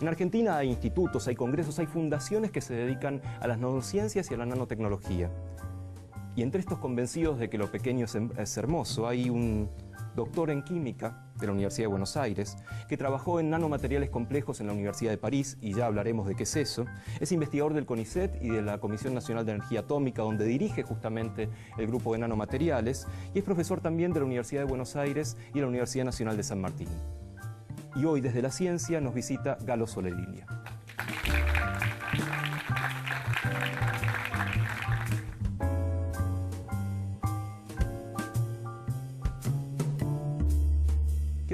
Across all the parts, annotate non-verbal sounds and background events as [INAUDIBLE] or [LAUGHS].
En Argentina hay institutos, hay congresos, hay fundaciones que se dedican a las nanociencias y a la nanotecnología. Y entre estos convencidos de que lo pequeño es hermoso, hay un doctor en química de la Universidad de Buenos Aires, que trabajó en nanomateriales complejos en la Universidad de París, y ya hablaremos de qué es eso. Es investigador del CONICET y de la Comisión Nacional de Energía Atómica, donde dirige justamente el grupo de nanomateriales, y es profesor también de la Universidad de Buenos Aires y la Universidad Nacional de San Martín. Y hoy desde la ciencia nos visita Galo Solelilia.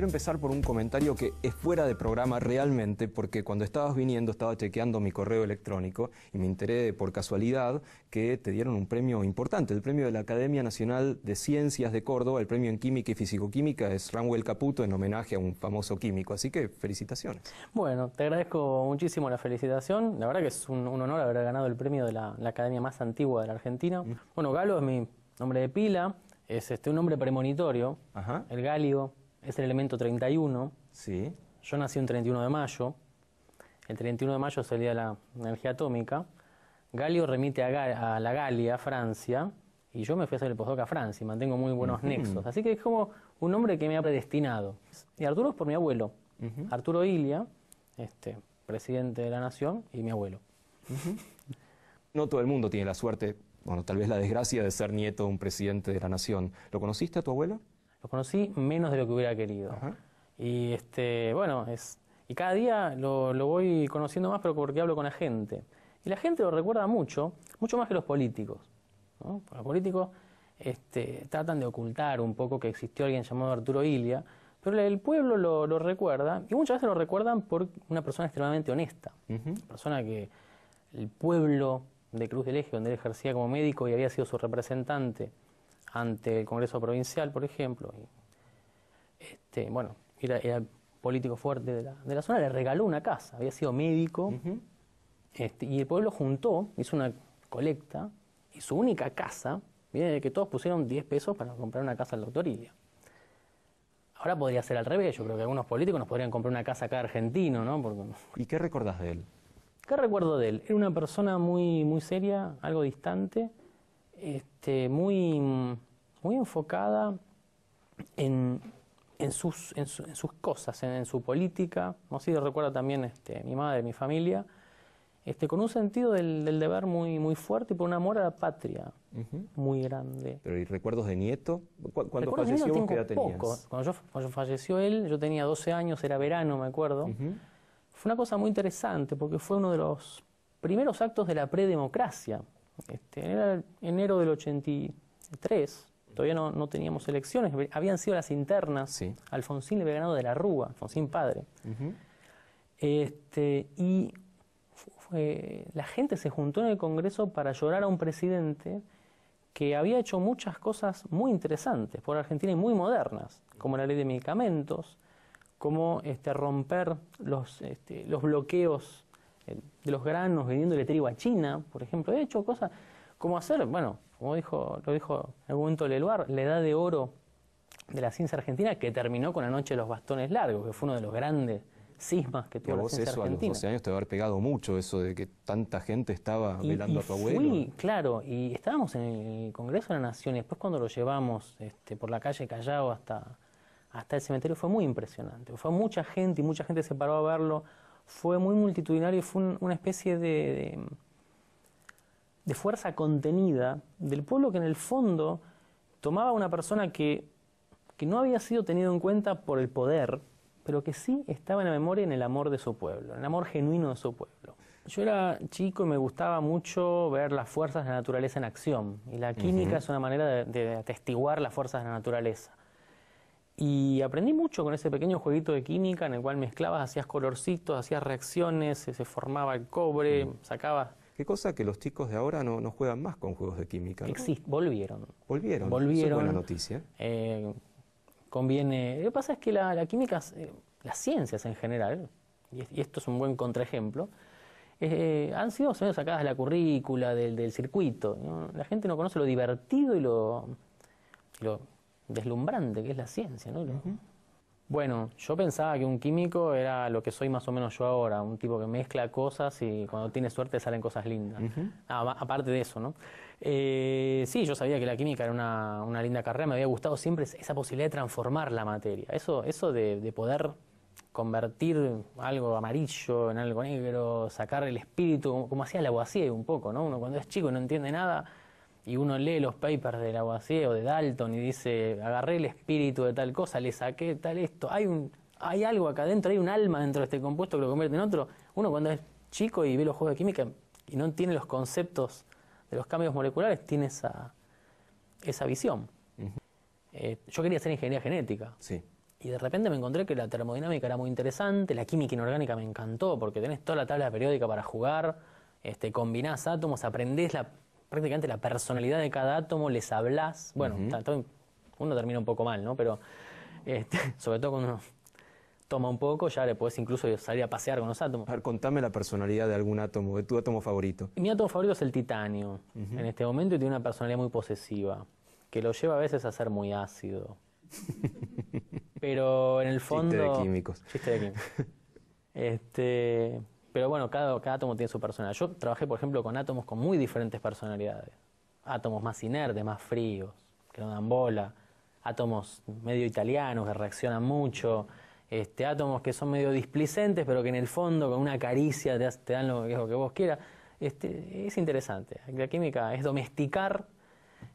Quiero empezar por un comentario que es fuera de programa realmente, porque cuando estabas viniendo estaba chequeando mi correo electrónico y me enteré por casualidad que te dieron un premio importante, el premio de la Academia Nacional de Ciencias de Córdoba, el premio en Química y Fisicoquímica es Ramuel Caputo en homenaje a un famoso químico, así que felicitaciones. Bueno, te agradezco muchísimo la felicitación, la verdad que es un, honor haber ganado el premio de la, Academia más antigua de la Argentina. Mm. Bueno, Galo es mi nombre de pila, es este, un nombre premonitorio, el Galio es el elemento 31. Sí. Yo nací un 31 de mayo. El 31 de mayo salía la energía atómica. Galio remite a, la Galia, Francia, y yo me fui a hacer el postdoc a Francia y mantengo muy buenos nexos. Así que es como un nombre que me ha predestinado. Y Arturo es por mi abuelo. Arturo Ilia, este, presidente de la nación, y mi abuelo. No todo el mundo tiene la suerte, bueno, tal vez la desgracia de ser nieto de un presidente de la nación. ¿Lo conociste a tu abuelo? Lo conocí menos de lo que hubiera querido. Y este, bueno, es, y cada día lo, voy conociendo más, pero porque hablo con la gente. Y la gente lo recuerda mucho, mucho más que los políticos. Los políticos este, tratan de ocultar un poco que existió alguien llamado Arturo Ilia, pero el pueblo lo, recuerda, y muchas veces lo recuerdan por una persona extremadamente honesta. Una persona que el pueblo de Cruz del Eje, donde él ejercía como médico y había sido su representante, ante el Congreso Provincial, por ejemplo. Y, este, bueno, era, político fuerte de la, de la, zona, le regaló una casa, había sido médico, este, y el pueblo juntó, hizo una colecta, y su única casa, viene de que todos pusieron 10 pesos para comprar una casa al doctor Ilia. Ahora podría ser al revés, yo creo que algunos políticos nos podrían comprar una casa acá argentino, ¿no? Porque... ¿Y qué recordás de él? ¿Qué recuerdo de él? Era una persona muy, muy seria, algo distante, este, muy, muy enfocada en, en, sus, en, sus cosas, en, su política. No sé si recuerda también este, mi madre, mi familia, este, con un sentido del, deber muy, muy fuerte y por un amor a la patria muy grande. Pero ¿y recuerdos de nieto? ¿Cuándo falleció vos qué edad tenías? Cuando, yo, cuando falleció él, yo tenía 12 años, era verano, me acuerdo. Fue una cosa muy interesante porque fue uno de los primeros actos de la predemocracia. Este, era enero del 83, todavía no, teníamos elecciones, habían sido las internas, Alfonsín le había ganado de la Rúa, Alfonsín padre. este, y la gente se juntó en el Congreso para llorar a un presidente que había hecho muchas cosas muy interesantes por Argentina y muy modernas, como la ley de medicamentos, como este, romper los, este, los bloqueos de los granos vendiéndole trigo a China, por ejemplo. He hecho cosas como hacer, bueno, como dijo, lo dijo en algún momento Leluar, la edad de oro de la ciencia argentina que terminó con la noche de los bastones largos, que fue uno de los grandes sismas que tuvo la ciencia eso argentina. a los 12 años te va haber pegado mucho eso de que tanta gente estaba velando a tu abuelo. Sí, claro, y estábamos en el Congreso de la Nación y después cuando lo llevamos este, por la calle Callao hasta, hasta el cementerio fue muy impresionante. Fue mucha gente y mucha gente se paró a verlo fue muy multitudinario y fue una especie de, de, fuerza contenida del pueblo que en el fondo tomaba una persona que, que no había sido tenido en cuenta por el poder, pero que sí estaba en la memoria en el amor de su pueblo, en el amor genuino de su pueblo. Yo era chico y me gustaba mucho ver las fuerzas de la naturaleza en acción, y la química es una manera de, de atestiguar las fuerzas de la naturaleza. Y aprendí mucho con ese pequeño jueguito de química en el cual mezclabas, hacías colorcitos, hacías reacciones, se formaba el cobre, mm. sacabas... Qué cosa que los chicos de ahora no, no juegan más con juegos de química. ¿no? volvieron. Volvieron. Volvieron. es buena noticia. Eh, conviene. Lo que pasa es que la, química, eh, las ciencias en general, y, esto es un buen contraejemplo, eh, han sido sacadas de la currícula, del, del circuito. La gente no conoce lo divertido y lo, lo deslumbrante que es la ciencia, ¿no? Bueno, yo pensaba que un químico era lo que soy más o menos yo ahora, un tipo que mezcla cosas y cuando tiene suerte salen cosas lindas. Ah, aparte de eso, ¿no? Eh, sí, yo sabía que la química era una, linda carrera, me había gustado siempre esa posibilidad de transformar la materia, eso, eso de, poder convertir algo amarillo en algo negro, sacar el espíritu, como hacía Lavoisier un poco, ¿no? Uno cuando es chico y no entiende nada y uno lee los papers de Lavoisier o de Dalton y dice, agarré el espíritu de tal cosa, le saqué tal esto, hay un hay algo acá adentro, hay un alma dentro de este compuesto que lo convierte en otro. Uno cuando es chico y ve los juegos de química y no tiene los conceptos de los cambios moleculares, tiene esa, esa visión. Eh, yo quería hacer ingeniería genética. Sí. Y de repente me encontré que la termodinámica era muy interesante, la química inorgánica me encantó, porque tenés toda la tabla periódica para jugar, este, combinás átomos, aprendés la, prácticamente la personalidad de cada átomo, les hablás. Bueno, uno termina un poco mal, ¿no? Pero este, [LAUGHS] sobre todo cuando uno toma un poco, ya le puedes incluso salir a pasear con los átomos. A ver, contame la personalidad de algún átomo, de tu átomo favorito. Mi átomo favorito es el titanio, en este momento, y tiene una personalidad muy posesiva, que lo lleva a veces a ser muy ácido. [LAUGHS] pero en el fondo... Chiste de químicos. Chiste de químicos. [LAUGHS] este, pero bueno, cada, átomo tiene su personalidad. Yo trabajé, por ejemplo, con átomos con muy diferentes personalidades. Átomos más inertes, más fríos, que no dan bola. Átomos medio italianos, que reaccionan mucho este, átomos que son medio displicentes, pero que en el fondo con una caricia te, dan lo, que vos quieras. Este, es interesante. La química es domesticar.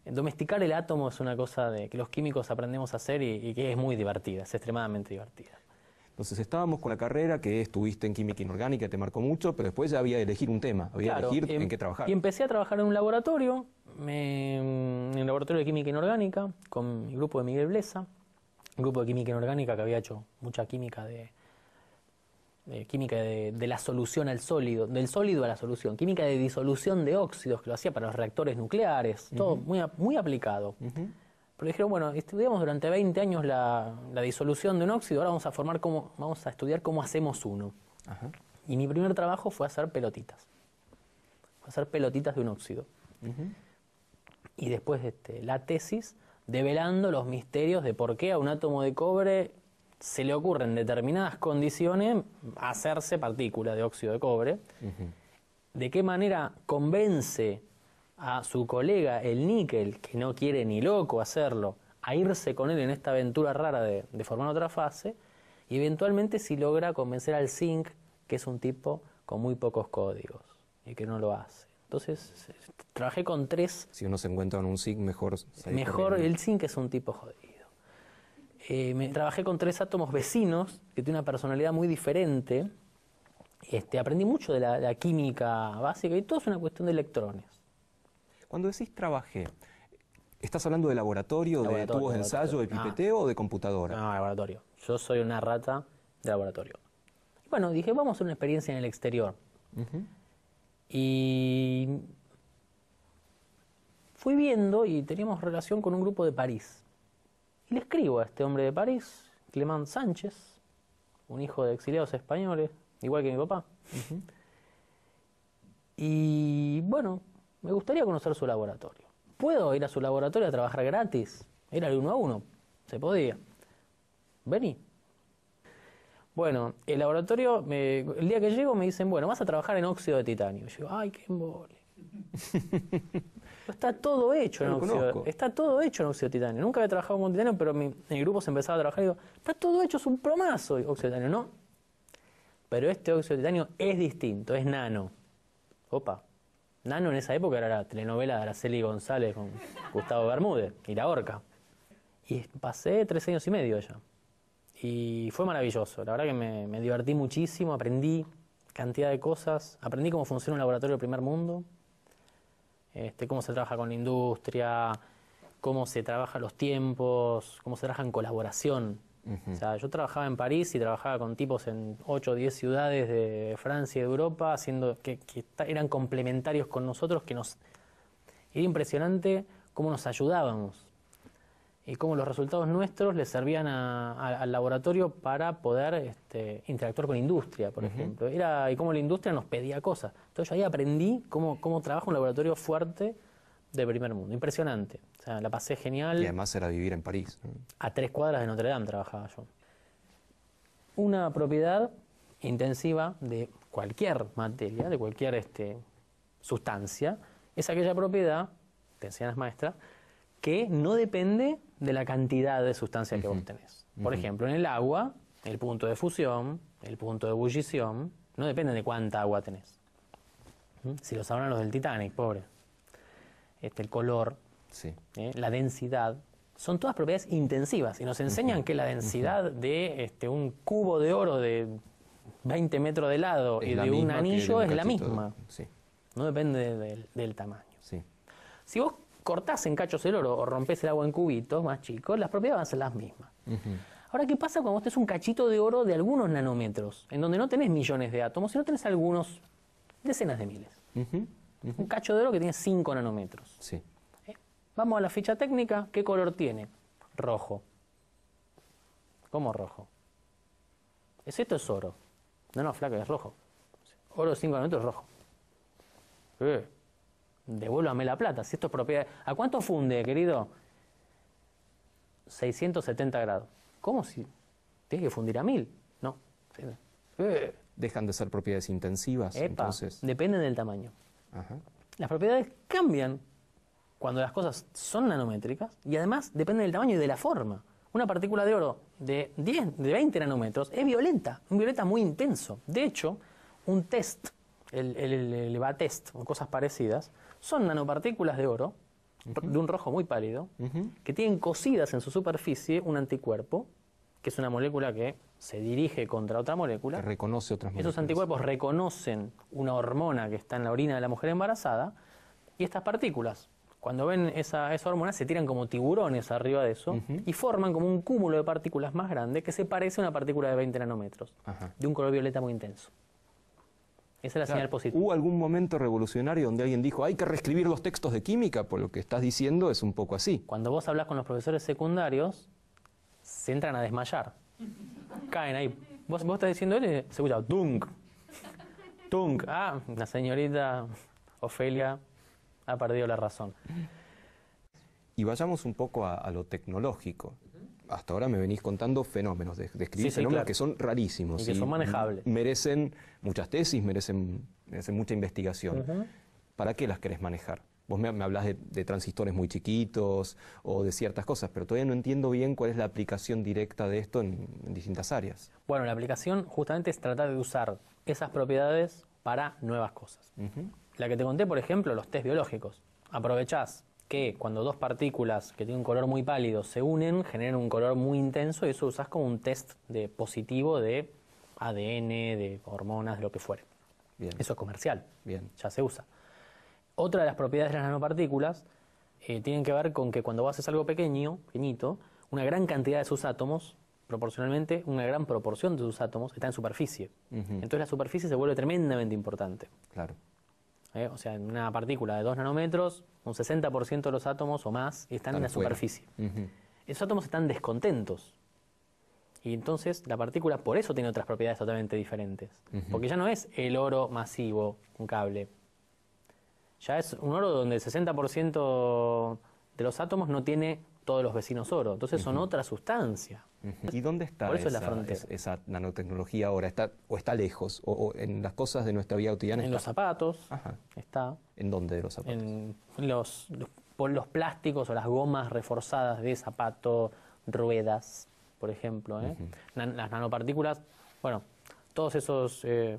Domesticar el átomo es una cosa de, que los químicos aprendemos a hacer y, que es muy divertida, es extremadamente divertida. Entonces estábamos con la carrera que estuviste en química inorgánica, te marcó mucho, pero después ya había que elegir un tema, había que elegir en, em, qué trabajar. Y empecé a trabajar en un laboratorio, en el laboratorio de química inorgánica, con mi grupo de Miguel Blesa un grupo de química inorgánica que había hecho mucha química de, química de, la solución al sólido, del sólido a la solución, química de disolución de óxidos, que lo hacía para los reactores nucleares, todo muy, muy aplicado. Pero dijeron, bueno, estudiamos durante 20 años la, disolución de un óxido, ahora vamos a formar cómo, vamos a estudiar cómo hacemos uno. Y mi primer trabajo fue hacer pelotitas. hacer pelotitas de un óxido. Y después este, la tesis develando los misterios de por qué a un átomo de cobre se le ocurre en determinadas condiciones hacerse partícula de óxido de cobre, de qué manera convence a su colega el níquel, que no quiere ni loco hacerlo, a irse con él en esta aventura rara de, de formar otra fase, y eventualmente si logra convencer al zinc, que es un tipo con muy pocos códigos y que no lo hace. Entonces, trabajé con tres... Si uno se encuentra con un zinc, mejor... Mejor, el zinc es un tipo jodido. Eh, me, trabajé con tres átomos vecinos, que tienen una personalidad muy diferente. Este, aprendí mucho de la, química básica y todo es una cuestión de electrones. Cuando decís trabajé, ¿estás hablando de laboratorio, de tubos de ensayo, de pipeteo o de computadora? No, laboratorio. Yo soy una rata de laboratorio. Bueno, dije, vamos a hacer una experiencia en el exterior. Y fui viendo y teníamos relación con un grupo de París. Y le escribo a este hombre de París, Clement Sánchez, un hijo de exiliados españoles, igual que mi papá. Y bueno, me gustaría conocer su laboratorio. ¿Puedo ir a su laboratorio a trabajar gratis? Era de uno a uno. Se podía. Vení. Bueno, el laboratorio, el día que llego me dicen, bueno, vas a trabajar en óxido de titanio. Y yo, ay, qué embole. [LAUGHS] está todo hecho en óxido. Está todo hecho en óxido de titanio. Nunca había trabajado con titanio, pero mi, el grupo se empezaba a trabajar y digo, está todo hecho, es un plomazo óxido de titanio. No. Pero este óxido de titanio es distinto, es nano. Opa. Nano en esa época era la telenovela de Araceli González con Gustavo Bermúdez y la Orca. Y pasé tres años y medio allá. Y fue maravilloso, la verdad que me, divertí muchísimo, aprendí cantidad de cosas, aprendí cómo funciona un laboratorio del primer mundo, este, cómo se trabaja con la industria, cómo se trabaja los tiempos, cómo se trabaja en colaboración. O sea, yo trabajaba en París y trabajaba con tipos en 8 o 10 ciudades de Francia y de Europa, haciendo que, que eran complementarios con nosotros, que nos... Era impresionante cómo nos ayudábamos y cómo los resultados nuestros le servían al laboratorio para poder este, interactuar con industria, por ejemplo. Era, y cómo la industria nos pedía cosas. Entonces yo ahí aprendí cómo, cómo trabaja un laboratorio fuerte de primer mundo. Impresionante. O sea, la pasé genial. Y además era vivir en París. A tres cuadras de Notre Dame trabajaba yo. una propiedad intensiva de cualquier materia, de cualquier este, sustancia, es aquella propiedad, te enseñan las maestras, que no depende de la cantidad de sustancia que vos tenés. Por ejemplo, en el agua, el punto de fusión, el punto de ebullición, no depende de cuánta agua tenés. ¿Mm? Si los hablan los del Titanic, pobre. Este, el color, ¿eh? la densidad, son todas propiedades intensivas y nos enseñan que la densidad de este, un cubo de oro de 20 metros de lado y de un anillo es la misma. No depende del, tamaño. Si vos cortás en cachos el oro o rompés el agua en cubitos más chicos, las propiedades van a ser las mismas. Ahora, ¿qué pasa cuando vos tenés un cachito de oro de algunos nanómetros, en donde no tenés millones de átomos, sino tenés algunos decenas de miles? Un cacho de oro que tiene 5 nanómetros. Sí. ¿Eh? Vamos a la ficha técnica. ¿Qué color tiene? Rojo. ¿Cómo rojo? ¿Es esto es oro? No, no, flaca, es rojo. Oro de 5 nanómetros es rojo. Eh, devuélvame la plata. Si esto es propiedad. ¿A cuánto funde, querido? 670 grados. ¿Cómo si? Tiene que fundir a 1000. No. Eh. Dejan de ser propiedades intensivas. entonces... Dependen del tamaño. Las propiedades cambian cuando las cosas son nanométricas y además dependen del tamaño y de la forma. Una partícula de oro de 10, de 20 nanómetros es violenta, un violeta muy intenso. De hecho, un test, el, el, test o cosas parecidas, son nanopartículas de oro de un rojo muy pálido que tienen cosidas en su superficie un anticuerpo, que es una molécula que se dirige contra otra molécula. Que reconoce otras moléculas. Esos anticuerpos reconocen una hormona que está en la orina de la mujer embarazada y estas partículas, cuando ven esa, esa hormona, se tiran como tiburones arriba de eso y forman como un cúmulo de partículas más grande que se parece a una partícula de 20 nanómetros, de un color violeta muy intenso. Esa es la señal positiva. ¿Hubo algún momento revolucionario donde alguien dijo, hay que reescribir los textos de química? Por lo que estás diciendo es un poco así. Cuando vos hablas con los profesores secundarios, se entran a desmayar caen ahí. Vos, vos estás diciendo él y se escucha tunk, tunk. Ah, la señorita Ofelia ha perdido la razón. Y vayamos un poco a, lo tecnológico. Hasta ahora me venís contando fenómenos, de, describir fenómenos que son rarísimos. Y que son manejables. Merecen muchas tesis, merecen, mucha investigación. ¿Para qué las querés manejar? Vos me, hablas de, transistores muy chiquitos o de ciertas cosas, pero todavía no entiendo bien cuál es la aplicación directa de esto en, distintas áreas. Bueno, la aplicación justamente es tratar de usar esas propiedades para nuevas cosas. La que te conté, por ejemplo, los test biológicos. Aprovechás que cuando dos partículas que tienen un color muy pálido se unen, generan un color muy intenso y eso usás como un test de positivo de ADN, de hormonas, de lo que fuere. Bien. Eso es comercial. Bien. Ya se usa. Otra de las propiedades de las nanopartículas eh, tienen que ver con que cuando vos haces algo pequeño, pequeñito, una gran cantidad de sus átomos, proporcionalmente, una gran proporción de sus átomos está en superficie. Entonces la superficie se vuelve tremendamente importante. Claro. Eh, o sea, en una partícula de 2 nanómetros, un 60% de los átomos o más están, en la superficie. Esos átomos están descontentos. Y entonces la partícula por eso tiene otras propiedades totalmente diferentes. Porque ya no es el oro masivo, un cable ya es un oro donde el 60% de los átomos no tiene todos los vecinos oro. Entonces son otra sustancia. ¿Y dónde está esa, nanotecnología ahora? ¿Está, ¿O está lejos? ¿O, en las cosas de nuestra vida cotidiana? En los zapatos está. ¿En dónde de los zapatos? En los, los, plásticos o las gomas reforzadas de zapato, ruedas, por ejemplo. ¿eh? las nanopartículas, bueno, todos esos, eh,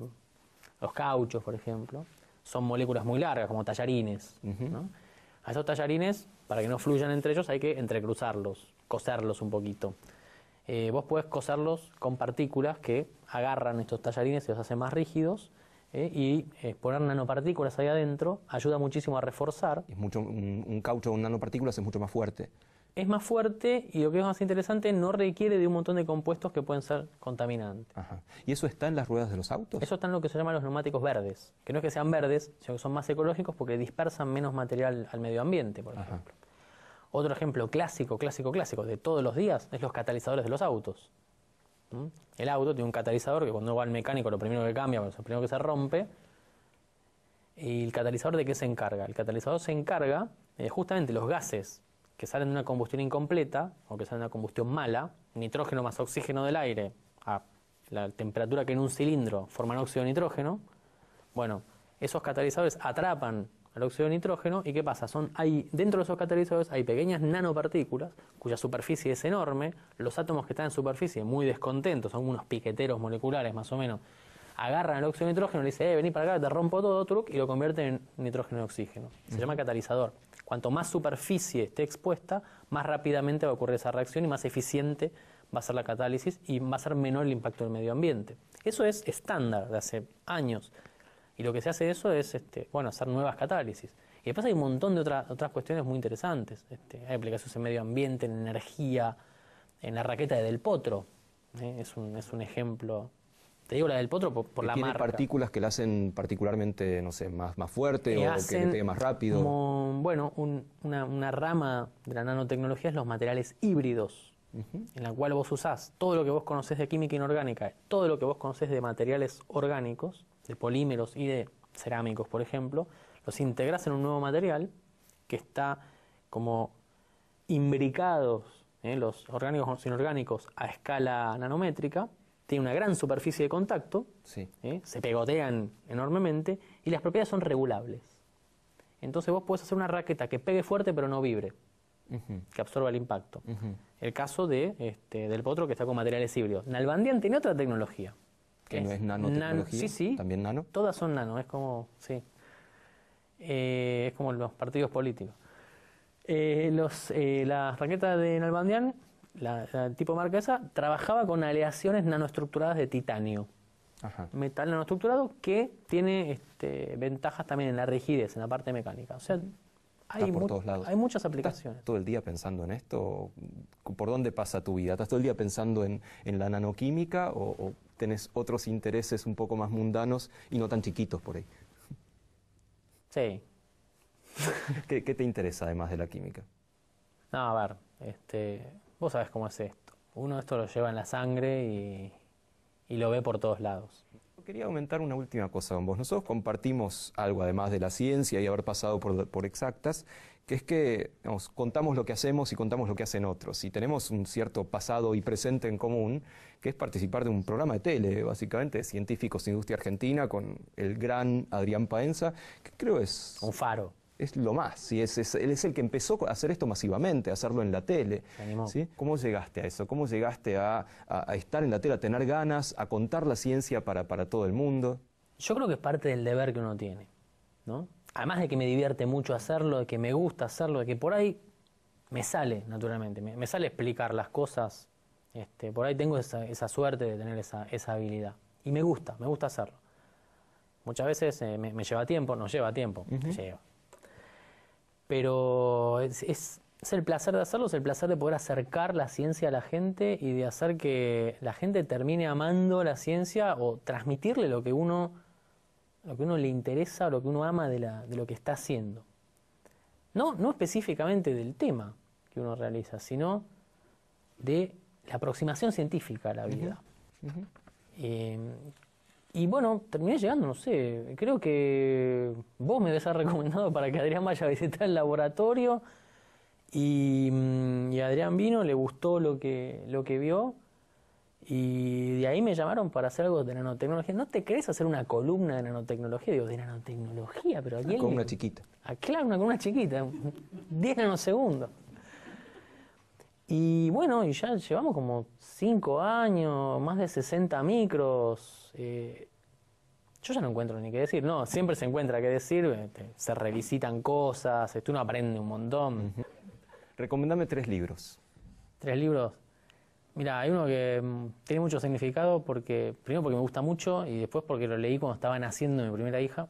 los cauchos, por ejemplo son moléculas muy largas, como tallarines. A esos tallarines, para que no fluyan entre ellos, hay que entrecruzarlos, coserlos un poquito. Eh, vos podés coserlos con partículas que agarran estos tallarines y los hacen más rígidos. Eh, y eh, poner nanopartículas ahí adentro ayuda muchísimo a reforzar. Es mucho, un, un caucho con nanopartículas es mucho más fuerte es más fuerte y lo que es más interesante, no requiere de un montón de compuestos que pueden ser contaminantes. ¿Y eso está en las ruedas de los autos? Eso está en lo que se llaman los neumáticos verdes, que no es que sean verdes, sino que son más ecológicos porque dispersan menos material al medio ambiente, por ejemplo. Otro ejemplo clásico, clásico, clásico de todos los días es los catalizadores de los autos. ¿Mm? El auto tiene un catalizador que cuando va al mecánico lo primero que cambia, lo primero que se rompe. ¿Y el catalizador de qué se encarga? El catalizador se encarga de justamente los gases que salen de una combustión incompleta o que salen de una combustión mala, nitrógeno más oxígeno del aire a la temperatura que en un cilindro forman óxido de nitrógeno, bueno, esos catalizadores atrapan el óxido de nitrógeno y ¿qué pasa? Son, hay, dentro de esos catalizadores hay pequeñas nanopartículas cuya superficie es enorme, los átomos que están en superficie muy descontentos, son unos piqueteros moleculares más o menos, agarran el óxido de nitrógeno y le dicen, eh, vení para acá, te rompo todo, truc, y lo convierten en nitrógeno y oxígeno. Se llama catalizador. Cuanto más superficie esté expuesta, más rápidamente va a ocurrir esa reacción y más eficiente va a ser la catálisis y va a ser menor el impacto del medio ambiente. Eso es estándar de hace años. Y lo que se hace de eso es este, bueno, hacer nuevas catálisis. Y después hay un montón de otras cuestiones muy interesantes. Este, hay aplicaciones en medio ambiente, en energía, en la raqueta de Del Potro. ¿eh? Es, un, es un ejemplo te digo la del potro por, la tiene partículas que la hacen particularmente, no sé, más, más fuerte o que le pegue más rápido. bueno, una, rama de la nanotecnología es los materiales híbridos, en la cual vos usás todo lo que vos conocés de química inorgánica, todo lo que vos conocés de materiales orgánicos, de polímeros y de cerámicos, por ejemplo, los integrás en un nuevo material que está como imbricados, ¿eh? los orgánicos inorgánicos a escala nanométrica, tiene una gran superficie de contacto, ¿eh? se pegotean enormemente y las propiedades son regulables. Entonces vos podés hacer una raqueta que pegue fuerte pero no vibre, que absorba el impacto. El caso de, este, del potro que está con materiales híbridos. Nalbandian tiene otra tecnología. ¿Que no es nanotecnología? sí, sí. ¿También nano? Todas son nano, es como, sí. Eh, es como los partidos políticos. Eh, los, las raquetas de Nalbandian la, tipo marca esa, trabajaba con aleaciones nanoestructuradas de titanio. Metal nanoestructurado que tiene este, ventajas también en la rigidez, en la parte mecánica. O sea, hay, hay muchas aplicaciones. todo el día pensando en esto? ¿Por dónde pasa tu vida? ¿Estás todo el día pensando en, la nanoquímica o, tenés otros intereses un poco más mundanos y no tan chiquitos por ahí? Sí. [LAUGHS] ¿Qué, ¿Qué, te interesa además de la química? No, a ver, este, Vos sabés cómo es esto. Uno esto lo lleva en la sangre y, lo ve por todos lados. Quería aumentar una última cosa con vos. Nosotros compartimos algo, además de la ciencia y haber pasado por, exactas, que es que contamos lo que hacemos y contamos lo que hacen otros. Y tenemos un cierto pasado y presente en común, que es participar de un programa de tele, básicamente, de científicos de industria argentina, con el gran Adrián Paenza, que creo es... Un faro es lo más. Y es, él es el que empezó a hacer esto masivamente, a hacerlo en la tele. ¿sí? ¿Cómo llegaste a eso? ¿Cómo llegaste a, estar en la tele, a tener ganas, a contar la ciencia para, todo el mundo? Yo creo que es parte del deber que uno tiene. ¿no? Además de que me divierte mucho hacerlo, de que me gusta hacerlo, de que por ahí me sale, naturalmente, me, sale explicar las cosas. Este, por ahí tengo esa, suerte de tener esa, habilidad. Y me gusta, me gusta hacerlo. Muchas veces eh, me, lleva tiempo, no lleva tiempo, lleva pero es, el placer de hacerlo, es el placer de poder acercar la ciencia a la gente y de hacer que la gente termine amando la ciencia o transmitirle lo que uno, lo que uno le interesa o lo que uno ama de, la, de lo que está haciendo. No, no específicamente del tema que uno realiza, sino de la aproximación científica a la vida. Eh, y bueno, terminé llegando, no sé, creo que vos me debes haber [LAUGHS] recomendado para que Adrián vaya a visitar el laboratorio y, mm, y Adrián vino, le gustó lo que, lo que vio y de ahí me llamaron para hacer algo de nanotecnología. ¿No te querés hacer una columna de nanotecnología? Digo, de nanotecnología, pero aquí... Una chiquita. Ah, claro, una columna chiquita, 10 nanosegundos. Y bueno, y ya llevamos como 5 años, más de 60 micros, eh, yo ya no encuentro ni qué decir. No, siempre se encuentra qué decir, este, se revisitan cosas, este, uno aprende un montón. Recomendame tres libros. Tres libros. Mira, hay uno que mm, tiene mucho significado porque, primero porque me gusta mucho y después porque lo leí cuando estaba naciendo mi primera hija,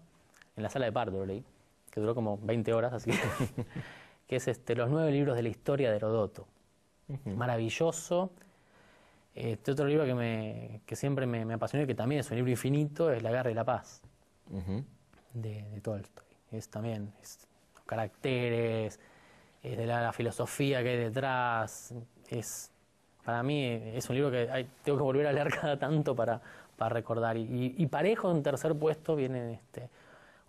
en la sala de parto lo leí, que duró como 20 horas, así [LAUGHS] que, es este, Los nueve libros de la historia de Herodoto. Maravilloso este otro libro que, me, que siempre me, me, apasionó y que también es un libro infinito es La Guerra y la Paz, de, de, Tolstoy. Es también es, caracteres, es de la, filosofía que hay detrás. Es, para mí es un libro que tengo que volver a leer [LAUGHS] cada tanto para, para recordar. Y, y, parejo en tercer puesto vienen este,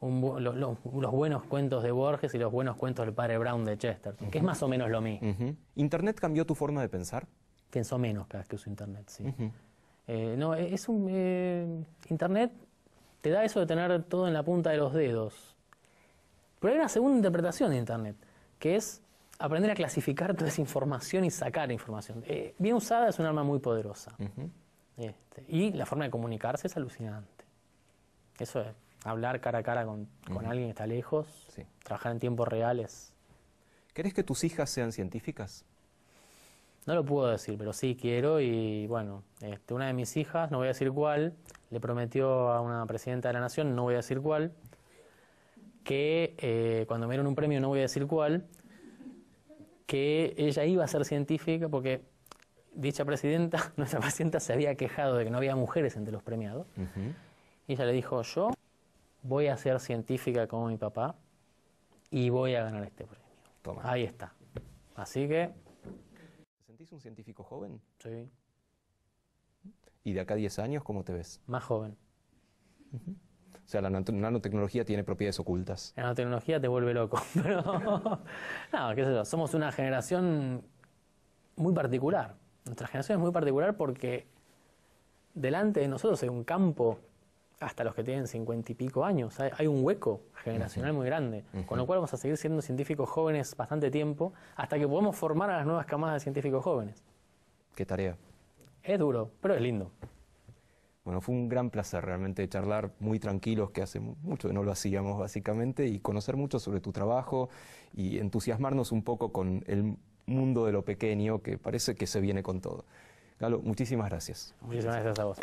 los buenos cuentos de Borges y los buenos cuentos del padre Brown de Chester, que es más o menos lo mismo. ¿Internet cambió tu forma de pensar? Pienso menos cada vez que uso internet, sí. Eh, no, es un, eh, Internet te da eso de tener todo en la punta de los dedos. Pero hay una segunda interpretación de Internet, que es aprender a clasificar toda esa información y sacar información. Eh, bien usada es un arma muy poderosa. Este, y la forma de comunicarse es alucinante. Eso es, hablar cara a cara con, alguien que está lejos, trabajar en tiempos reales. ¿Querés que tus hijas sean científicas? No lo puedo decir, pero sí quiero y bueno, este, una de mis hijas, no voy a decir cuál, le prometió a una presidenta de la nación, no voy a decir cuál, que eh, cuando me dieron un premio, no voy a decir cuál, que ella iba a ser científica porque dicha presidenta, [LAUGHS] nuestra presidenta se había quejado de que no había mujeres entre los premiados. Y ella le dijo, yo voy a ser científica como mi papá y voy a ganar este premio. Toma. Ahí está. Así que... ¿Te sentís un científico joven? Sí. ¿Y de acá a 10 años cómo te ves? Más joven. O sea, la nanotecnología tiene propiedades ocultas. La nanotecnología te vuelve loco, [LAUGHS] pero... no, qué sé yo, somos una generación muy particular. Nuestra generación es muy particular porque delante de nosotros hay un campo, hasta los que tienen cincuenta y pico años, hay, un hueco generacional muy grande, con lo cual vamos a seguir siendo científicos jóvenes bastante tiempo hasta que podamos formar a las nuevas camadas de científicos jóvenes. Qué tarea. Es duro, pero es lindo. Bueno, fue un gran placer realmente charlar muy tranquilos, que hace mucho que no lo hacíamos básicamente, y conocer mucho sobre tu trabajo y entusiasmarnos un poco con el mundo de lo pequeño que parece que se viene con todo. Galo, muchísimas gracias. Muchísimas gracias a vos.